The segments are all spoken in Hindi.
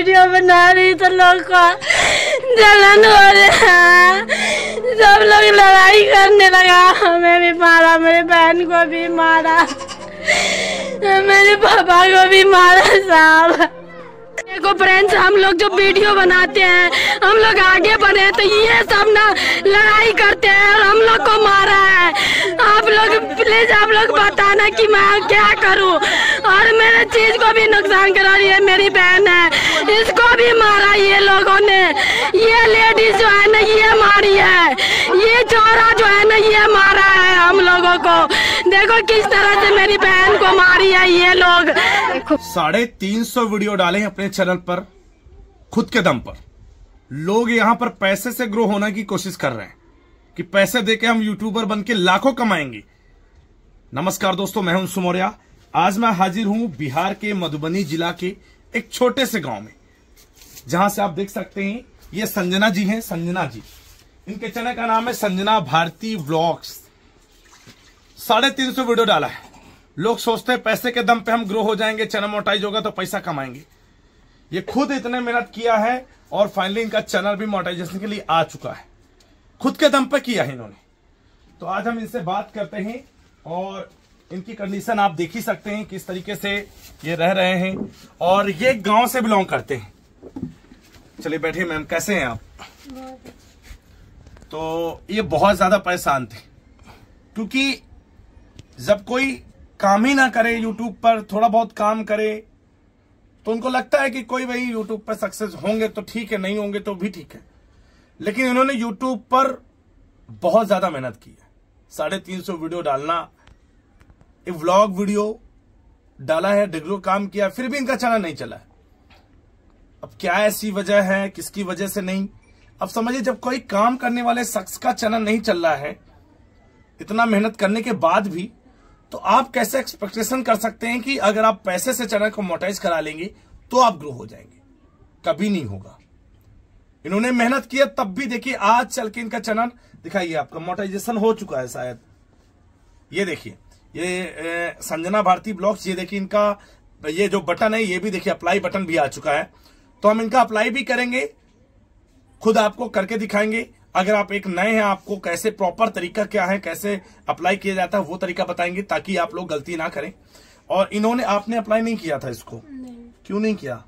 वीडियो बना रही तो लोग का जलन हो रहा सब लोग लड़ाई करने लगा। हमें भी मारा, मेरे बहन को भी मारा। मेरे पापा को भी मारा साहब। देखो फ्रेंड्स हम लोग जो वीडियो बनाते हैं हम लोग आगे बढ़े तो ये सब ना लड़ाई करते हैं और हम लोग को मारा है। आप लोग प्लीज़ आप लोग बताना कि मैं क्या करूँ। और मेरे चीज़ को भी नुकसान करा रही है मेरी बहन है। इसको भी मारा ये लोगों ने। ये लेडीज़ जो है ना ये मारी है। ये चोरा जो है ना ये मारा है हम लोगों को। देखो किस तरह से मेरी बहन को मारी है ये लोग। साढ़े तीन सौ वीडियो डाले हैं अपने चैनल पर, खुद के दम पर। लोग यहाँ पर पैसे से ग्रो होने की कोशिश कर रहे हैं कि पैसे देके हम यूट्यूबर बन के लाखों कमाएँगे। नमस्कार दोस्तों, मैं हूँ सुमौर्या। आज मैं हाजिर हूँ बिहार के मधुबनी जिला के एक छोटे से गाँव में, जहाँ से आप देख सकते हैं, ये संजना जी हैं, संजना जी। इनके चैनल का नाम है संजना भारती व्लॉग्स। साढ़े तीन सौ वीडियो डाला है। लोग सोचते हैं पैसे के दम पे हम ग्रो हो जाएँगे चैनल मोटाइज होगा तो पैसा कमाएँगे। ये खुद इतने मेहनत किया है और फाइनली इनका चैनल भी मोटाइजेशन के लिए आ चुका है। खुद के दम पे किया है इन्होंने। तो आज हम इनसे बात करते हैं और इनकी कंडीशन आप देख ही सकते हैं किस तरीके से ये रह रहे हैं और ये गाँव से बिलोंग करते हैं। चलिए बैठिए मैम कैसे हैं आप? तो ये बहुत ज़्यादा परेशान थे। क्योंकि जब कोई काम ही ना करे यूट्यूब पर थोड़ा बहुत काम करे तो उनको लगता है कि कोई भाई यूट्यूब पर सक्सेस होंगे तो ठीक है, नहीं होंगे तो भी ठीक है। लेकिन इन्होंने यूट्यूब पर बहुत ज़्यादा मेहनत की है। साढ़े तीन सौ वीडियो डालना, एक व्लॉग वीडियो डाला है, डिग्रो काम किया, फिर भी इनका चैनल नहीं चला है। अब क्या ऐसी वजह है, किसकी वजह से नहीं? अब समझिए, जब कोई काम करने वाले शख्स का चैनल नहीं चल रहा है, इतना मेहनत करने के बाद भी तो आप कैसे एक्सपेक्टेशन कर सकते हैं कि अगर आप पैसे से चैनल को मोटाइज करा लेंगे तो आप ग्रो हो जाएँगे? कभी नहीं होगा। इन्होंने मेहनत किया तब भी देखिए, आज चल के इनका चैनल दिखाइए आपका मोटाइजेशन हो चुका है शायद। ये देखिए, ये संजना भारती ब्लॉग्स ये देखिए इनका, ये जो बटन है, ये भी देखिए अप्लाई बटन भी आ चुका है। तो हम इनका अप्लाई भी करेंगे, खुद आपको करके दिखाएँगे। अगर आप एक नए हैं आपको कैसे प्रॉपर तरीका क्या है कैसे अप्लाई किया जाता है वो तरीका बताएँगे ताकि आप लोग गलती ना करें। और इन्होंने आपने अप्लाई नहीं किया था इसको? नहीं। क्यों नहीं किया?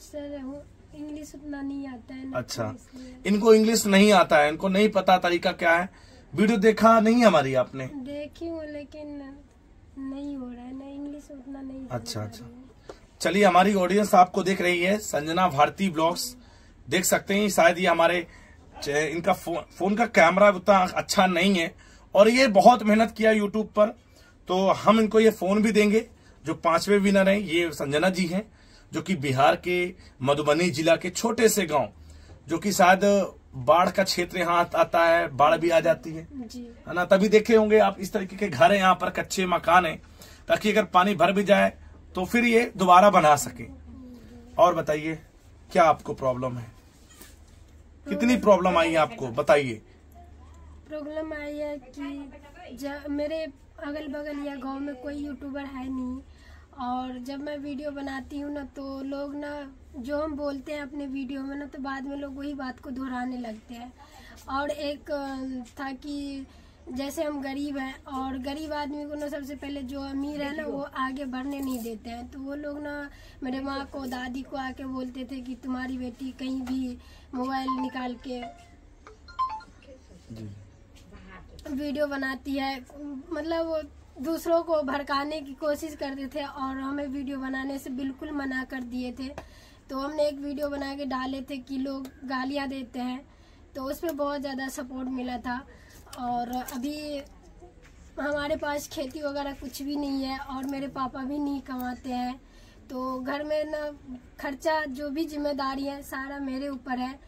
सर इंग्लिश उतना नहीं आता है अच्छा। तो इनको इंग्लिश नहीं आता है इनको नहीं पता तरीका क्या है। वीडियो देखा नहीं हमारी आपने? देखी हूँ लेकिन नहीं हो रहा है ना इंग्लिश उतना नहीं अच्छा अच्छा। चलिए हमारी ऑडियंस आपको देख रही है संजना भारती ब्लॉग्स देख सकते हैं शायद ये हमारे इनका फो, फ़ोन का कैमरा उतना अच्छा नहीं है। और ये बहुत मेहनत किया यूट्यूब पर। तो हम इनको ये फ़ोन भी देंगे जो पांचवे विनर हैं ये संजना जी हैं जो कि बिहार के मधुबनी जिला के छोटे से गाँव जो कि शायद बाढ़ का क्षेत्र यहाँ आता है बाढ़ भी आ जाती है। है ना? तभी देखे होंगे आप इस तरीके के घर है यहाँ पर कच्चे मकान है ताकि अगर पानी भर भी जाए तो फिर ये दोबारा बना सके। और बताइए क्या आपको प्रॉब्लम है? कितनी प्रॉब्लम आई है आपको? बताइए। प्रॉब्लम आई है कि मेरे अगल बगल या गाँव में कोई यूट्यूबर है नहीं, और जब मैं वीडियो बनाती हूँ ना तो लोग ना, जो हम बोलते हैं अपने वीडियो में ना तो बाद में लोग वही बात को दोहराने लगते हैं। और एक था कि जैसे हम गरीब हैं और गरीब आदमी को ना सबसे पहले जो अमीर है ना वो आगे बढ़ने नहीं देते हैं। तो वो लोग ना मेरे माँ को दादी को आके बोलते थे कि तुम्हारी बेटी कहीं भी मोबाइल निकाल के वीडियो बनाती है। मतलब वो दूसरों को भड़काने की कोशिश करते थे और हमें वीडियो बनाने से बिल्कुल मना कर दिए थे। तो हमने एक वीडियो बना के डाले थे कि लोग गालियाँ देते हैं। तो उस पर बहुत ज़्यादा सपोर्ट मिला था। और अभी हमारे पास खेती वगैरह कुछ भी नहीं है और मेरे पापा भी नहीं कमाते हैं। तो घर में ना खर्चा जो भी ज़िम्मेदारी है सारा मेरे ऊपर है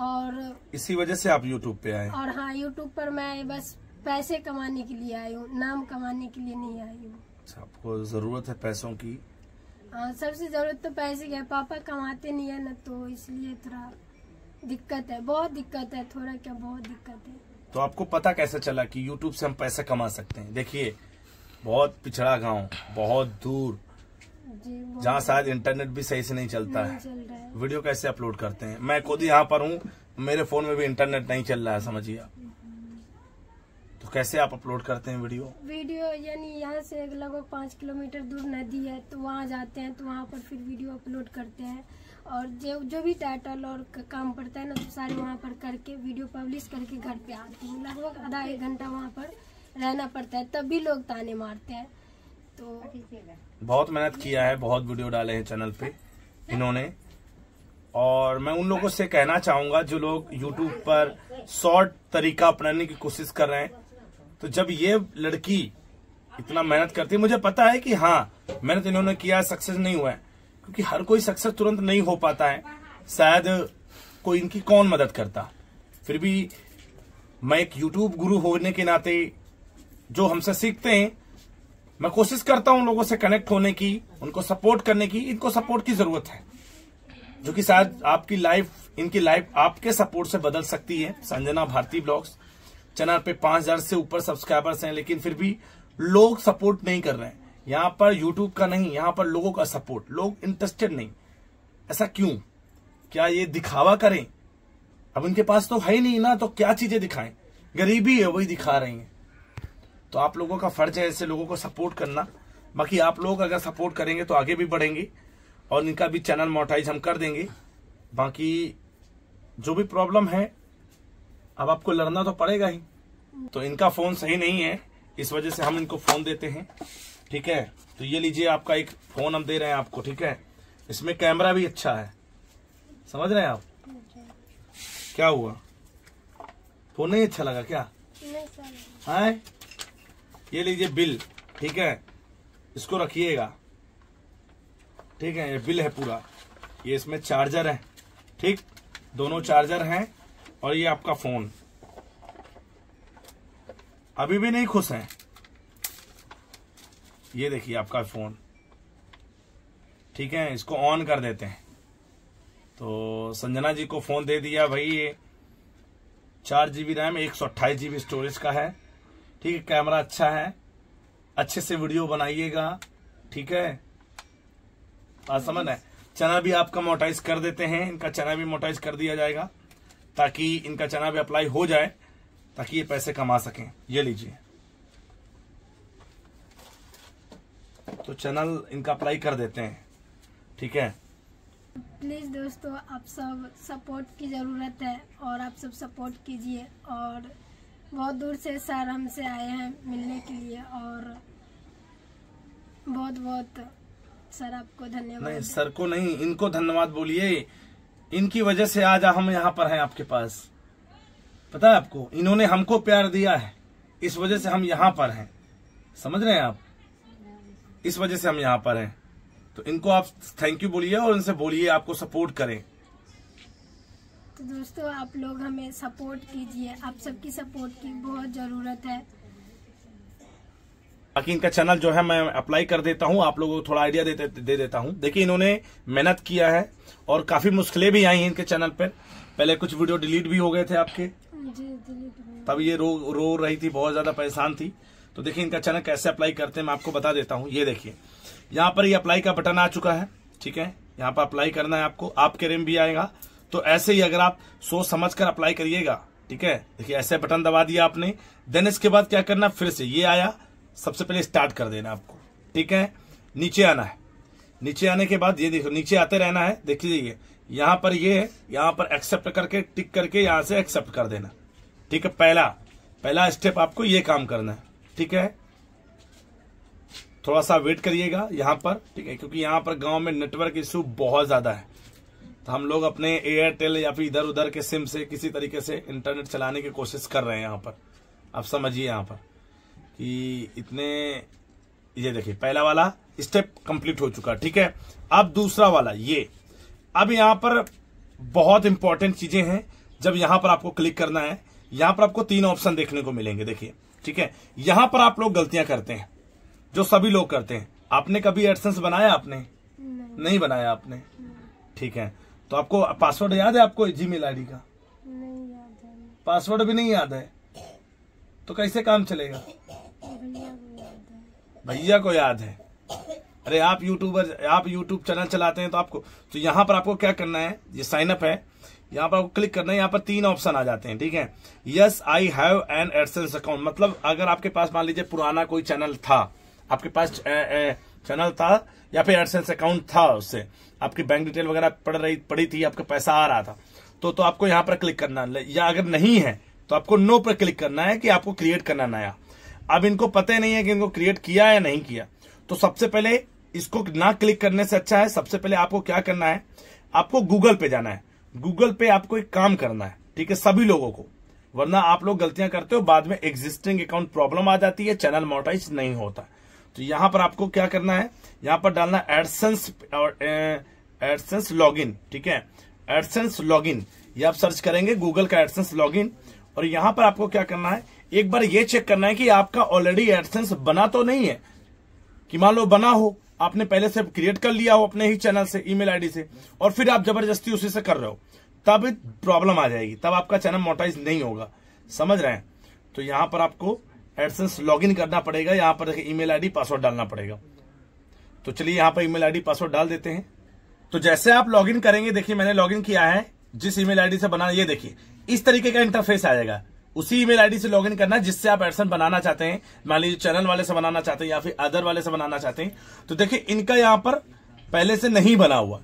और इसी वजह से आप यूट्यूब पे आए। और हाँ यूट्यूब पर मैं बस पैसे कमाने के लिए आई हूँ नाम कमाने के लिए नहीं आई हूँ। अच्छा, आपको ज़रूरत है पैसों की? हाँ सबसे ज़रूरत तो पैसे की है पापा कमाते नहीं है ना तो इसलिए थोड़ा दिक्कत है बहुत दिक्कत है थोड़ा क्या बहुत दिक्कत है। तो आपको पता कैसे चला कि यूट्यूब से हम पैसे कमा सकते हैं? देखिए बहुत पिछड़ा गाँव बहुत दूर जहाँ शायद इंटरनेट भी सही से नहीं चलता नहीं है। चल है। वीडियो कैसे अपलोड करते हैं? मैं खुद यहाँ पर हूँ मेरे फ़ोन में भी इंटरनेट नहीं चल रहा है समझिए आप। तो कैसे आप अपलोड करते हैं वीडियो वीडियो यानी यहाँ से लगभग पाँच किलोमीटर दूर नदी है तो वहाँ जाते हैं तो वहाँ पर फिर वीडियो अपलोड करते हैं। और जो जो भी टाइटल और काम पड़ता है ना तो सारे वहाँ पर करके वीडियो पब्लिश करके घर पे आते हैं। लगभग आधा एक घंटा वहाँ पर रहना पड़ता है, तब भी लोग ताने मारते हैं। तो बहुत मेहनत किया है, बहुत वीडियो डाले हैं चैनल पे, इन्होंने। और मैं उन लोगों से कहना चाहूँगा, जो लोग यूट्यूब पर शॉर्ट तरीका अपनाने की कोशिश कर रहे हैं। तो जब ये लड़की इतना मेहनत करती है, मुझे पता है कि हाँ मेहनत इन्होंने किया सक्सेस नहीं हुआ है। क्योंकि हर कोई सक्सेस तुरंत नहीं हो पाता है। शायद कोई इनकी कौन मदद करता? फिर भी मैं एक यूट्यूब गुरु होने के नाते जो हमसे सीखते हैं, मैं कोशिश करता हूँ लोगों से कनेक्ट होने की, उनको सपोर्ट करने की, इनको सपोर्ट की ज़रूरत है। जो कि शायद आपकी लाइफ इनकी लाइफ आपके सपोर्ट से बदल सकती है। संजना भारती ब्लॉग्स, चैनल पे पाँच हज़ार से ऊपर सब्सक्राइबर्स हैं, लेकिन फिर भी लोग सपोर्ट नहीं कर रहे हैं। यहाँ पर यूट्यूब का नहीं, यहाँ पर लोगों का सपोर्ट लोग इंटरेस्टेड नहीं। ऐसा क्यों? क्या ये दिखावा करें? अब इनके पास तो है ही नहीं ना तो क्या चीज़ें दिखाएँ? गरीबी है, वही दिखा रही हैं। तो आप लोगों का फ़र्ज़ है ऐसे लोगों को सपोर्ट करना। बाकी आप लोग अगर सपोर्ट करेंगे तो आगे भी बढ़ेंगे और इनका भी चैनल मोटाइज हम कर देंगे। बाकी जो भी प्रॉब्लम है, अब आपको लड़ना तो पड़ेगा ही। तो इनका फ़ोन सही नहीं है, इस वजह से हम इनको फ़ोन देते हैं। ठीक है? तो ये लीजिए आपका एक फ़ोन हम दे रहे हैं आपको ठीक है? इसमें कैमरा भी अच्छा है। समझ रहे हैं आप? क्या हुआ? फ़ोन नहीं अच्छा लगा क्या? है? ये लीजिए बिल ठीक है? इसको रखिएगा। ठीक है ये बिल है पूरा। ये इसमें चार्जर है ठीक? दोनों चार्जर हैं और ये आपका फ़ोन। अभी भी नहीं खुश हैं? ये देखिए आपका फ़ोन। ठीक है, इसको ऑन कर देते हैं। तो संजना जी को फ़ोन दे दिया भाई, ये चार जीबी रैम एक सौ अट्ठाईस जीबी स्टोरेज का है। ठीक है कैमरा अच्छा है। अच्छे से वीडियो बनाइएगा। ठीक है? बात समझ है? चना भी आपका मोटाइज कर देते हैं। इनका चना भी मोटाइज कर दिया जाएगा, ताकि इनका चना भी अप्लाई हो जाए, ताकि ये पैसे कमा सकें। ये लीजिए। तो चैनल इनका अप्लाई कर देते हैं। ठीक है? प्लीज़ दोस्तों आप सब सपोर्ट की ज़रूरत है और आप सब सपोर्ट कीजिए और बहुत दूर से सर हमसे आए हैं मिलने के लिए और बहुत बहुत सर आपको धन्यवाद। नहीं सर को नहीं इनको धन्यवाद बोलिए। इनकी वजह से आज हम यहाँ पर हैं आपके पास। पता है आपको? इन्होंने हमको प्यार दिया है। इस वजह से हम यहाँ पर हैं। समझ रहे हैं आप? इस वजह से हम यहाँ पर हैं। तो इनको आप थैंक यू बोलिए और इनसे बोलिए आपको सपोर्ट करें। तो दोस्तों आप लोग हमें सपोर्ट कीजिए। आप सबकी सपोर्ट की बहुत ज़रूरत है। बाकी इनका चैनल जो है मैं अप्लाई कर देता हूँ। आप लोगों को थोड़ा आइडिया दे, दे, देता हूँ। देखिए इन्होंने मेहनत किया है और काफ़ी मुश्किलें भी आई हैं इनके चैनल पर। पहले कुछ वीडियो डिलीट भी हो गए थे आपके। तब ये रो रो रही थी बहुत ज़्यादा परेशान थी। तो देखिए इनका चैनल कैसे अप्लाई करते हैं, मैं आपको बता देता हूँ। ये देखिए, यहाँ पर ये अप्लाई का बटन आ चुका है, ठीक है? यहाँ पर अप्लाई करना है आपको आपके रेम भी आएगा। तो ऐसे ही अगर आप सोच समझ कर अप्लाई करिएगा, ठीक है? देखिए, ऐसे बटन दबा दिया आपने, देन इसके बाद क्या करना, फिर से ये आया, सबसे पहले स्टार्ट कर देना आपको, ठीक है? नीचे आना है। नीचे आने के बाद ये देखो, नीचे आते रहना है, देख लीजिए, यहाँ पर ये है यहाँ पर एक्सेप्ट करके, टिक करके यहाँ से एक्सेप्ट कर देना, ठीक है? पहला पहला स्टेप आपको ये काम करना है। ठीक है? थोड़ा सा वेट करिएगा यहाँ पर, ठीक है? क्योंकि यहाँ पर गाँव में नेटवर्क इश्यू बहुत ज़्यादा है। तो हम लोग अपने एयरटेल या फिर इधर उधर के सिम से किसी तरीके से इंटरनेट चलाने की कोशिश कर रहे हैं यहाँ पर। आप समझिए यहाँ पर कि इतने, ये देखिए, पहला वाला स्टेप कंप्लीट हो चुका, ठीक है? अब दूसरा वाला, ये। अब यहाँ पर बहुत इंपॉर्टेंट चीज़ें हैं, जब यहाँ पर आपको क्लिक करना है, यहाँ पर आपको तीन ऑप्शन देखने को मिलेंगे, देखिए। ठीक है? यहाँ पर आप लोग गलतियाँ करते हैं जो सभी लोग करते हैं। आपने कभी एडसेंस बनाया आपने? नहीं। नहीं बनाया आपने? ठीक है। तो आपको पासवर्ड याद है आपको जीमेल आईडी का? नहीं याद है। पासवर्ड भी नहीं याद है। तो कैसे काम चलेगा? भैया को याद है। भैया को याद है। अरे आप यूट्यूबर आप यूट्यूब चैनल चलाते हैं तो आपको तो यहाँ पर आपको क्या करना है? ये साइन अप है। यहाँ पर आपको क्लिक करना है, यहाँ पर तीन ऑप्शन आ जाते हैं, ठीक है? Yes I have an AdSense account मतलब अगर आपके पास मान लीजिए पुराना कोई चैनल था, आपके पास चैनल था या फिर एडसेंस अकाउंट था उससे, आपकी बैंक डिटेल वगैरह पड़ रही पड़ी थी, आपका पैसा आ रहा था तो तो आपको यहाँ पर क्लिक करना या अगर नहीं है तो आपको नो पर क्लिक करना है कि आपको क्रिएट करना नया। अब इनको पता नहीं है कि इनको क्रिएट किया या नहीं किया। तो सबसे पहले इसको ना क्लिक करने से अच्छा है, सबसे पहले आपको क्या करना है, आपको गूगल पे जाना है। गूगल पे आपको एक काम करना है, ठीक है, सभी लोगों को। वरना आप लोग गलतियाँ करते हो, बाद में एग्जिस्टिंग अकाउंट प्रॉब्लम आ जाती है चैनल मोटाइज नहीं होता। तो यहाँ पर आपको क्या करना है, यहाँ पर डालना एडसेंस और एडसेंस लॉगिन ठीक है? एडसेंस लॉगिन ये आप सर्च करेंगे गूगल का एडसेंस लॉगिन और यहाँ पर आपको क्या करना है, एक बार ये चेक करना है कि आपका ऑलरेडी एडसेंस बना तो नहीं है, कि मान लो बना हो आपने पहले से क्रिएट कर लिया हो अपने ही चैनल से ईमेल आईडी से, और फिर आप ज़बरदस्ती उसी से कर रहे हो, तब प्रॉब्लम आ जाएगी, तब आपका चैनल मोटाइज नहीं होगा। समझ रहे हैं? तो यहाँ पर आपको एडसेंस लॉगिन करना पड़ेगा, यहाँ पर देखिए ईमेल आईडी पासवर्ड डालना पड़ेगा। तो चलिए यहाँ पर ईमेल आईडी पासवर्ड डाल देते हैं। तो जैसे आप लॉगिन करेंगे, देखिए मैंने लॉगिन किया है, जिस ईमेल आईडी से बना, ये देखिए, इस तरीके का इंटरफेस आ जाएगा। उसी ईमेल आईडी से लॉगिन करना है, जिससे आप एडसन बनाना चाहते हैं, मान लीजिए चैनल वाले से बनाना चाहते हैं या फिर अदर वाले से बनाना चाहते हैं। तो देखिए, इनका यहाँ पर पहले से नहीं बना हुआ।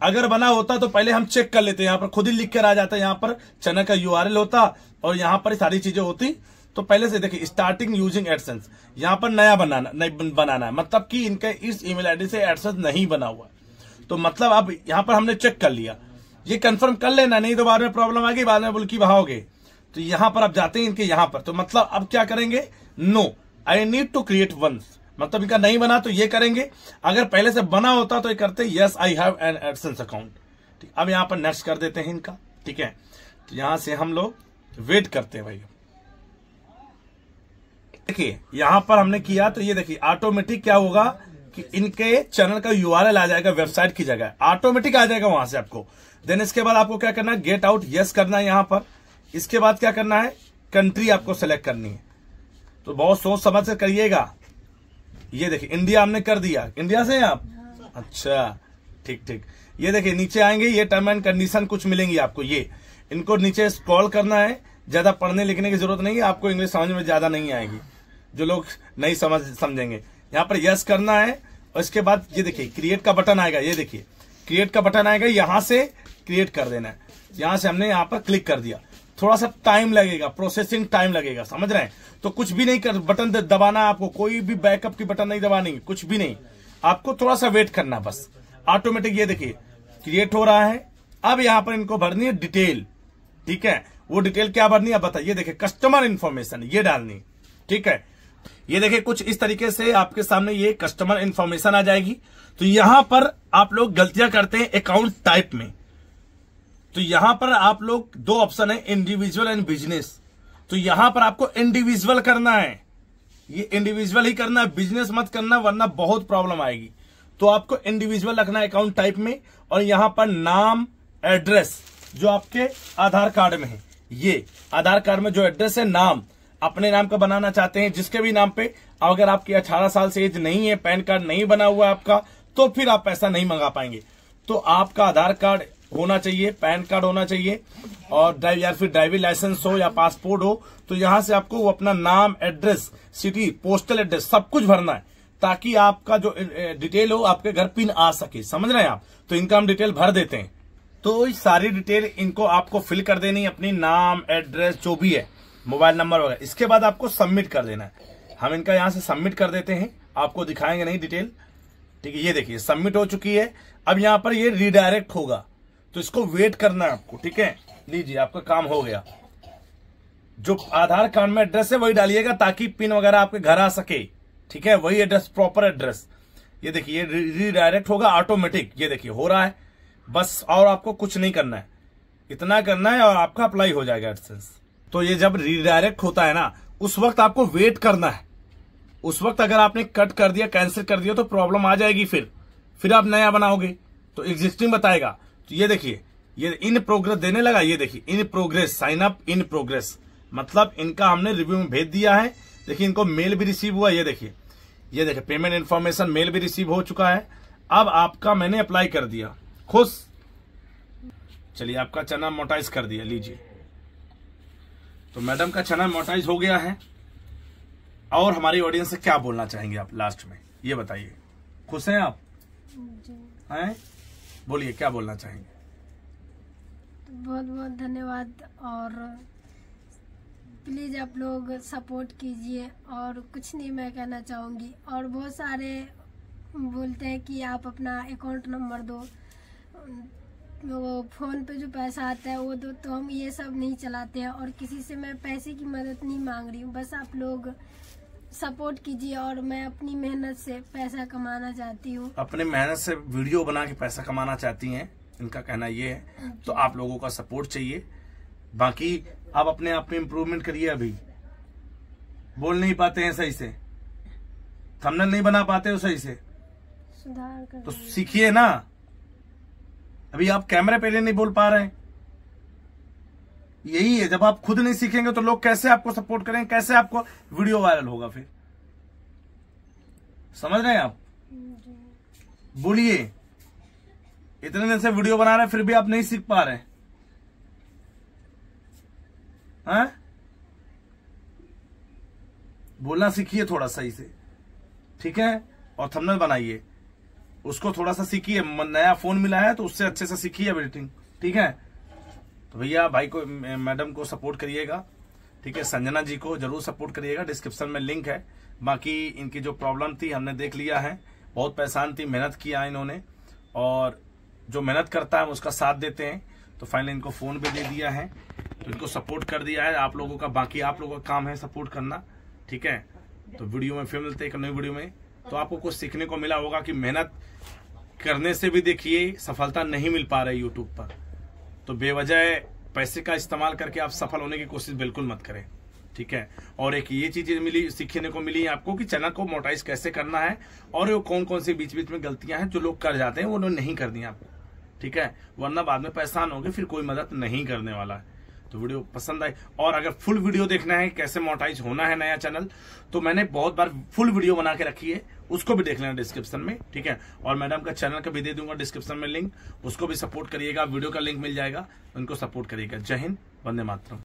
अगर बना होता तो पहले हम चेक कर लेते, यहाँ पर खुद ही लिख कर आ जाता, यहाँ पर चैनल का यूआरएल होता और यहाँ पर सारी चीज़ें होती। तो पहले से देखिए स्टार्टिंग यूजिंग एडसेंस यहाँ पर नया बनाना बनाना है। मतलब कि इनका इस ईमेल आईडी से एडसेंस नहीं बना हुआ। तो मतलब अब यहाँ पर हमने चेक कर लिया। ये कंफर्म कर लेना, नहीं तो बाद में प्रॉब्लम आ गई बाद में बुल्की बहाओगे तो यहाँ पर आप जाते हैं इनके यहाँ पर। तो मतलब अब क्या करेंगे? No I need to create once मतलब इनका नहीं बना तो ये करेंगे। अगर पहले से बना होता तो ये करते yes I have an AdSense account ठीक, अब यहाँ पर नेक्स्ट कर देते हैं इनका। ठीक है? तो यहाँ से हम लोग वेट करते हैं भाई। देखिए, यहाँ पर हमने किया तो ये देखिए ऑटोमेटिक क्या होगा कि इनके चैनल का यूआरएल आ जाएगा वेबसाइट की जगह। ऑटोमेटिक आ जाएगा वहाँ से आपको। देन इसके बाद आपको क्या करना गेट आउट यस करना है यहाँ पर। इसके बाद क्या करना है? कंट्री आपको सेलेक्ट करनी है। तो बहुत सोच समझ से करिएगा। ये देखिए इंडिया हमने कर दिया। इंडिया से आप? अच्छा ठीक ठीक। ये देखिए नीचे आएँगे ये टर्म एंड कंडीशन कुछ मिलेंगी आपको। ये इनको नीचे स्क्रॉल करना है। ज़्यादा पढ़ने लिखने की ज़रूरत नहीं है आपको इंग्लिश समझ में ज़्यादा नहीं आएगी। जो लोग नहीं समझ समझेंगे। यहाँ पर यस करना है और इसके बाद ये देखिए क्रिएट का बटन आएगा। ये देखिए क्रिएट का बटन आएगा। यहाँ से क्रिएट कर देना है। यहाँ से हमने यहाँ पर क्लिक कर दिया। थोड़ा सा टाइम लगेगा प्रोसेसिंग टाइम लगेगा, समझ रहे हैं? तो कुछ भी नहीं कर बटन दबाना आपको, कोई भी बैकअप की बटन नहीं दबानी, कुछ भी नहीं। आपको थोड़ा सा वेट करना बस। ऑटोमेटिक ये देखिए क्रिएट हो रहा है। अब यहाँ पर इनको भरनी है डिटेल ठीक है? वो डिटेल क्या भरनी है बताइए। देखिए कस्टमर इन्फॉर्मेशन ये डालनी। ठीक है? ये देखिए, कुछ इस तरीके से आपके सामने ये कस्टमर इन्फॉर्मेशन आ जाएगी। तो यहाँ पर आप लोग गलतियाँ करते हैं अकाउंट टाइप में। तो यहाँ पर आप लोग दो ऑप्शन है इंडिविजुअल एंड बिज़नेस तो यहाँ पर आपको इंडिविजुअल करना है। ये इंडिविजुअल ही करना है बिज़नेस मत करना, वरना बहुत प्रॉब्लम आएगी। तो आपको इंडिविजुअल रखना है अकाउंट टाइप में, और यहाँ पर नाम एड्रेस जो आपके आधार कार्ड में है। ये, आधार कार्ड में जो एड्रेस है, नाम। अपने नाम का बनाना चाहते हैं, जिसके भी नाम पे अगर आपकी 18 साल से एज नहीं है, पैन कार्ड नहीं बना हुआ है आपका तो फिर आप पैसा नहीं मंगा पाएँगे। तो आपका आधार कार्ड होना चाहिए, पैन कार्ड होना चाहिए, और ड्राइव या फिर ड्राइविंग लाइसेंस हो या पासपोर्ट हो तो यहाँ से आपको वो अपना नाम, एड्रेस, सिटी, पोस्टल एड्रेस सब कुछ भरना है, ताकि आपका जो डिटेल हो, आपके घर पिन आ सके। समझ रहे हैं आप? तो इनका हम डिटेल भर देते हैं। तो सारी डिटेल इनको आपको फिल कर देनी अपनी नाम, एड्रेस, जो भी है, मोबाइल नंबर वगैरह। इसके बाद आपको सबमिट कर देना है। हम इनका यहाँ से सबमिट कर देते हैं। आपको दिखाएँगे नहीं डिटेल। ठीक है, ये देखिए, सबमिट हो चुकी है। अब यहाँ पर ये रिडायरेक्ट होगा। तो इसको वेट करना है आपको, ठीक है? लीजिए आपका काम हो गया। जो आधार कार्ड में एड्रेस है, वही डालिएगा ताकि पिन वगैरह आपके घर आ सके, ठीक है? वही एड्रेस प्रॉपर एड्रेस ये देखिए रीडायरेक्ट होगा ऑटोमेटिक ये देखिए, हो रहा है। बस और आपको कुछ नहीं करना है। इतना करना है और आपका अप्लाई हो जाएगा एडसेंस तो ये जब रीडायरेक्ट होता है ना, उस वक्त आपको वेट करना है। उस वक्त अगर आपने कट कर दिया कैंसिल कर दिया तो प्रॉब्लम आ जाएगी फिर। फिर आप नया बनाओगे। तो एग्जिस्टिंग बताएगा। तो ये देखिए ये इन प्रोग्रेस देने लगा ये देखिए in progress sign up in progress मतलब इनका हमने रिव्यू में भेज दिया है। देखिए इनको मेल भी रिसीव हुआ ये देखिए। ये देखे पेमेंट इन्फॉर्मेशन मेल भी रिसीव हो चुका है। अब आपका मैंने अप्लाई कर दिया। खुश? चलिए आपका चना मोटाइज कर दिया लीजिए। तो मैडम का चना मोटाइज हो गया है। और हमारी ऑडियंस से क्या बोलना चाहेंगे आप लास्ट में? ये बताइए। खुश हैं आप? हैं? बोलिए, क्या बोलना चाहेंगे? बहुत बहुत धन्यवाद और प्लीज़ आप लोग सपोर्ट कीजिए और कुछ नहीं मैं कहना चाहूँगी। और बहुत सारे बोलते हैं कि आप अपना अकाउंट नंबर दो। वो फ़ोन पे जो पैसा आता है, वो दो तो हम ये सब नहीं चलाते हैं और किसी से मैं पैसे की मदद नहीं मांग रही हूँ। बस आप लोग सपोर्ट कीजिए और मैं अपनी मेहनत से पैसा कमाना चाहती हूँ। अपने मेहनत से वीडियो बना के पैसा कमाना चाहती हैं इनका कहना ये है। तो आप लोगों का सपोर्ट चाहिए। बाकी आप अपने आप में इम्प्रूवमेंट करिए अभी। बोल नहीं पाते हैं सही से। थंबनेल नहीं बना पाते हो सही से। सुधार कर तो सीखिए ना। अभी आप कैमरे पहले नहीं बोल पा रहे हैं। यही है, जब आप खुद नहीं सीखेंगे तो लोग कैसे आपको सपोर्ट करेंगे, कैसे आपको वीडियो वायरल होगा फिर? समझ रहे हैं आप? बोलिए। इतने दिन से वीडियो बना रहे फिर भी आप नहीं सीख पा रहे हैं। हैं? बोलना सीखिए थोड़ा सही से। ठीक है? और थंबनेल बनाइए। उसको थोड़ा सा सीखिए। नया फ़ोन मिला है तो उससे अच्छे से सीखिए एडिटिंग ठीक है? तो भैया भाई को मैडम को सपोर्ट करिएगा, ठीक है? संजना जी को ज़रूर सपोर्ट करिएगा, डिस्क्रिप्शन में लिंक है। बाकी इनकी जो प्रॉब्लम थी, हमने देख लिया है। बहुत परेशान थी, मेहनत किया इन्होंने। और जो मेहनत करता है उसका साथ देते हैं। तो फाइनली इनको फ़ोन भी दे दिया है। तो इनको सपोर्ट कर दिया है। आप लोगों का, बाकी आप लोगों का काम है सपोर्ट करना, ठीक है? तो वीडियो में फिर मिलते हैं एक नई वीडियो में। तो आपको कुछ सीखने को मिला होगा कि मेहनत करने से भी देखिए, सफलता नहीं मिल पा रही यूट्यूब पर। तो बेवजह पैसे का इस्तेमाल करके आप सफल होने की कोशिश बिल्कुल मत करें, ठीक है? और एक ये चीज़ें मिली, सीखने को मिली आपको कि चैनल को मोटाइज कैसे करना है और वो कौन कौन सी बीच बीच में गलतियाँ हैं जो लोग कर जाते हैं, वो उन्होंने नहीं करनी आपको, ठीक है? वरना बाद में परेशान होगे, फिर कोई मदद नहीं करने वाला। है तो वीडियो पसंद आई और अगर फुल वीडियो देखना है कैसे मोटाइज होना है नया चैनल तो मैंने बहुत बार फुल वीडियो बना के रखी है। उसको भी देख लेना डिस्क्रिप्शन में, ठीक है? और मैडम का चैनल का भी दे दूँगा डिस्क्रिप्शन में लिंक उसको भी सपोर्ट करिएगा वीडियो का लिंक मिल जाएगा, उनको सपोर्ट करिएगा। जय हिंद, वंदे मातरम।